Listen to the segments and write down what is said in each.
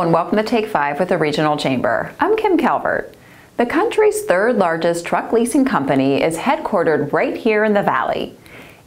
And welcome to Take 5 with the Regional Chamber. I'm Kim Calvert. The country's third largest truck leasing company is headquartered right here in the Valley.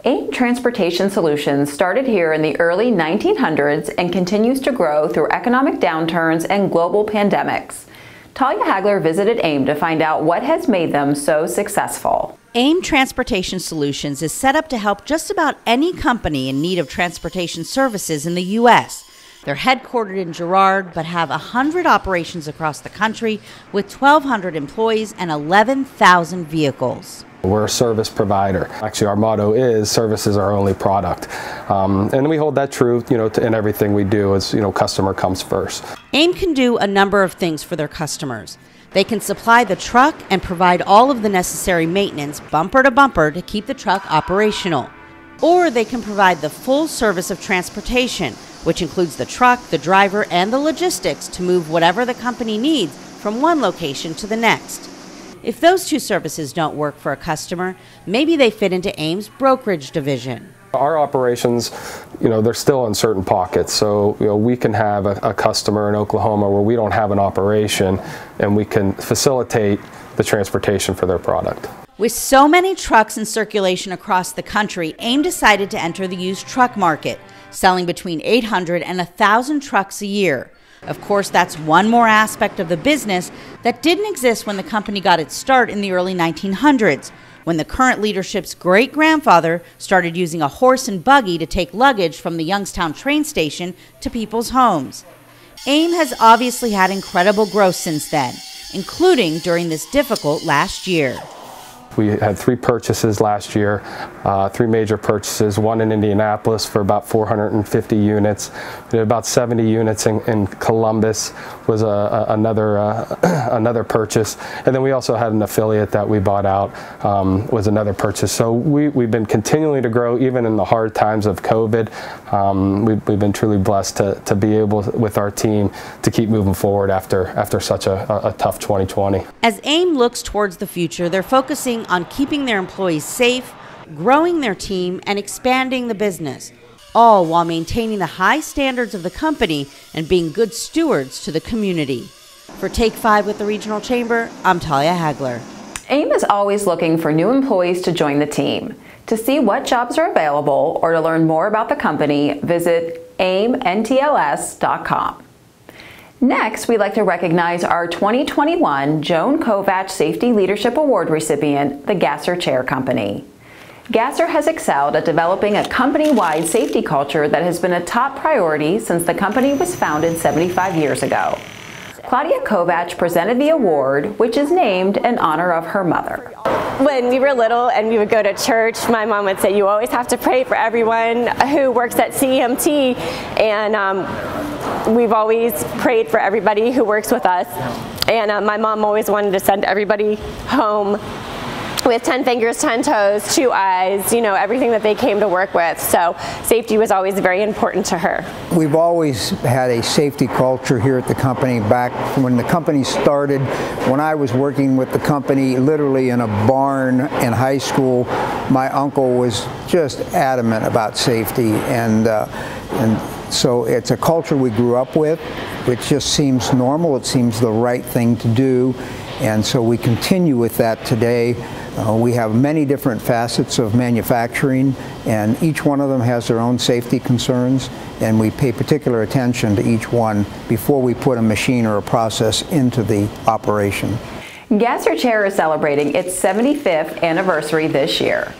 AIM Transportation Solutions started here in the early 1900s and continues to grow through economic downturns and global pandemics. Talia Hagler visited AIM to find out what has made them so successful. AIM Transportation Solutions is set up to help just about any company in need of transportation services in the U.S. They're headquartered in Girard, but have 100 operations across the country with 1,200 employees and 11,000 vehicles. We're a service provider. Actually, our motto is service is our only product. Um, and we hold that true, you know, to, in everything we do is, you know, customer comes first. AIM can do a number of things for their customers. They can supply the truck and provide all of the necessary maintenance bumper to bumper to keep the truck operational. Or they can provide the full service of transportation which includes the truck, the driver, and the logistics to move whatever the company needs from one location to the next. If those two services don't work for a customer, maybe they fit into AIM's brokerage division. Our operations, you know, they're still in certain pockets. So, you know, we can have a, a, customer in Oklahoma where we don't have an operation and we can facilitate the transportation for their product. With so many trucks in circulation across the country, AIM decided to enter the used truck market selling between 800 and 1,000 trucks a year. Of course, that's one more aspect of the business that didn't exist when the company got its start in the early 1900s, when the current leadership's great grandfather started using a horse and buggy to take luggage from the Youngstown train station to people's homes. AIM has obviously had incredible growth since then, including during this difficult last year. We had three purchases last year, uh, three major purchases, one in Indianapolis for about 450 units, we about 70 units in, in Columbus was a, a, another, uh, another purchase, and then we also had an affiliate that we bought out um, was another purchase. So we, we've been continuing to grow even in the hard times of COVID. Um, we've, we've, been truly blessed to, to be able with our team to keep moving forward after, after such a, a tough 2020. As AIM looks towards the future, they're focusing focusing on keeping their employees safe, growing their team, and expanding the business, all while maintaining the high standards of the company and being good stewards to the community. For Take 5 with the Regional Chamber, I'm Talia Hagler. AIM is always looking for new employees to join the team. To see what jobs are available or to learn more about the company, visit aimntls.com. Next, we'd like to recognize our 2021 Joan Kovach Safety Leadership Award recipient, the Gasser Chair Company. Gasser has excelled at developing a company-wide safety culture that has been a top priority since the company was founded 75 years ago. Claudia Kovach presented the award, which is named in honor of her mother. When we were little and we would go to church, my mom would say, you always have to pray for everyone who works at CMT. And um, we've always prayed for everybody who works with us. And uh, my mom always wanted to send everybody home with 10 fingers, 10 toes, two eyes, you know, everything that they came to work with. So safety was always very important to her. We've always had a safety culture here at the company back when the company started. When I was working with the company literally in a barn in high school, my uncle was just adamant about safety and, uh, and so it's a culture we grew up with. It just seems normal. It seems the right thing to do. And so we continue with that today. Uh, we have many different facets of manufacturing and each one of them has their own safety concerns and we pay particular attention to each one before we put a machine or a process into the operation. Gasser Chair is celebrating its 75th anniversary this year.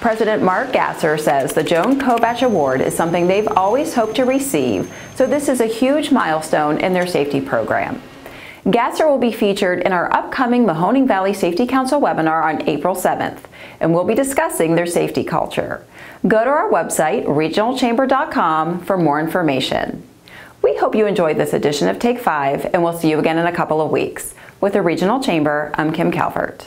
President Mark Gasser says the Joan Kovach Award is something they've always hoped to receive, so this is a huge milestone in their safety program. Gasser will be featured in our upcoming Mahoning Valley Safety Council webinar on April 7th, and we'll be discussing their safety culture. Go to our website, regionalchamber.com, for more information. We hope you enjoyed this edition of Take 5, and we'll see you again in a couple of weeks. With the Regional Chamber, I'm Kim Calvert.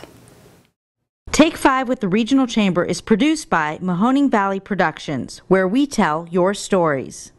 Take 5 with the Regional Chamber is produced by Mahoning Valley Productions, where we tell your stories.